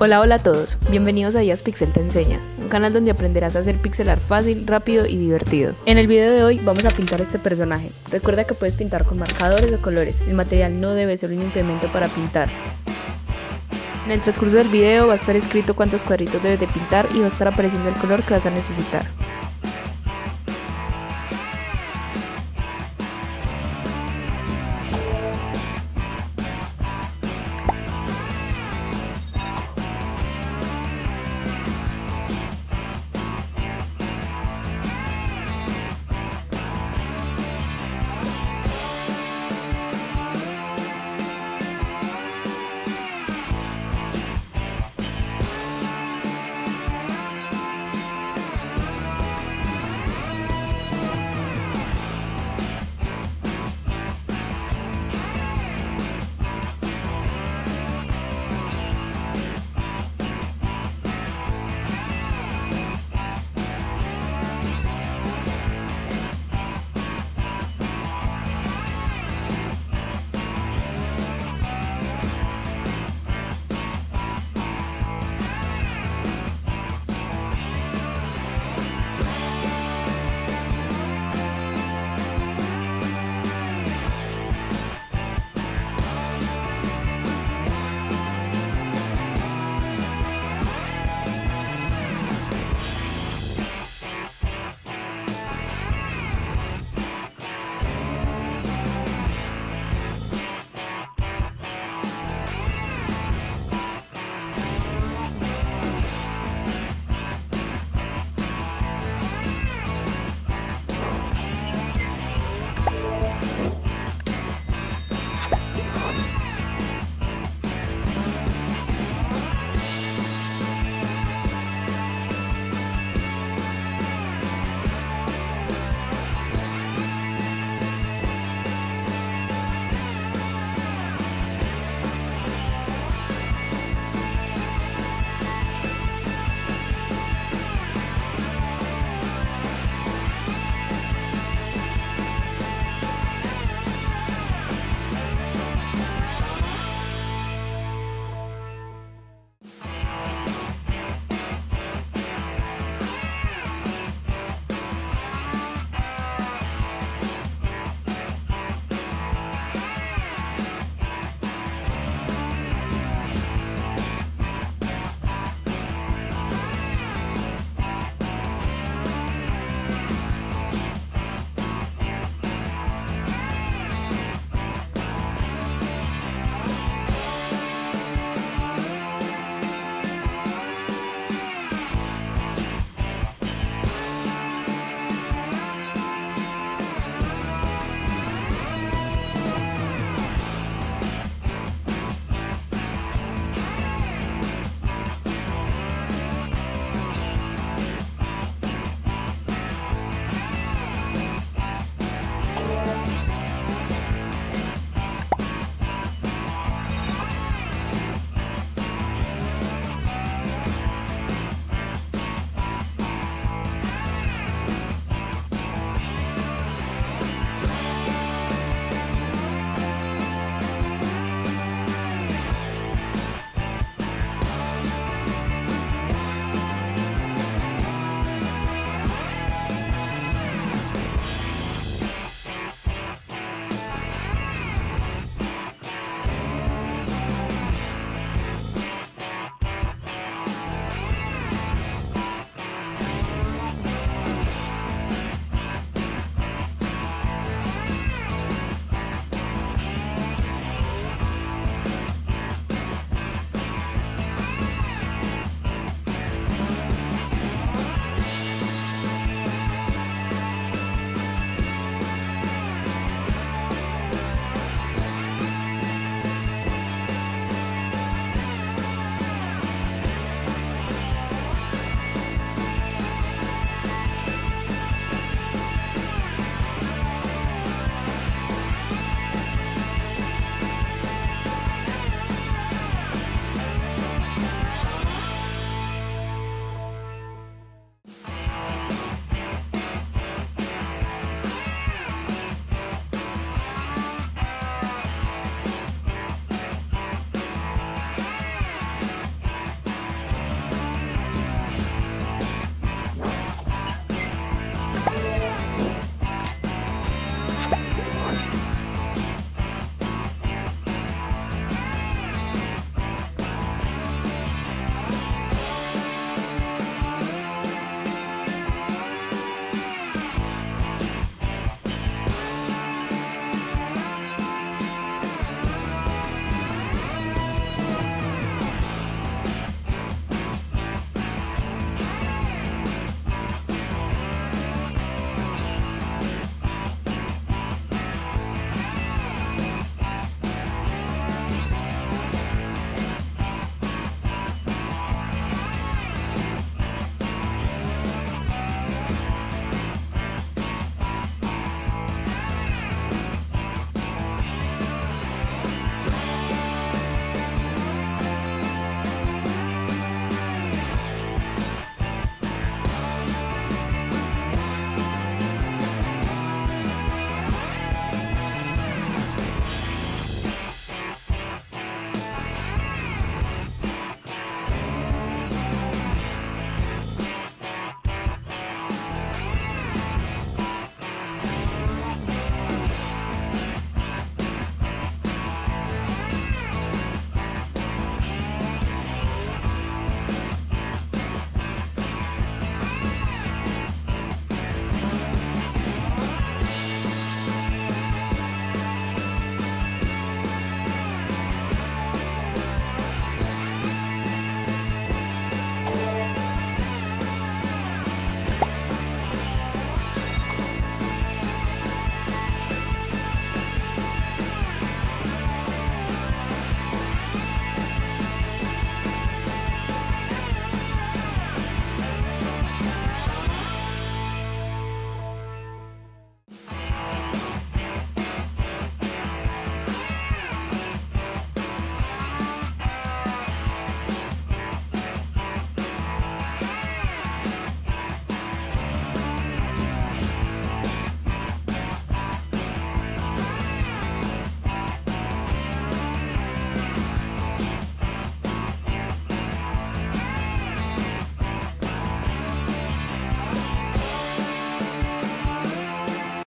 Hola, hola a todos, bienvenidos a Días Pixel Te Enseña, un canal donde aprenderás a hacer pixelar fácil, rápido y divertido. En el video de hoy vamos a pintar este personaje. Recuerda que puedes pintar con marcadores o colores, el material no debe ser un implemento para pintar. En el transcurso del video va a estar escrito cuántos cuadritos debes de pintar y va a estar apareciendo el color que vas a necesitar.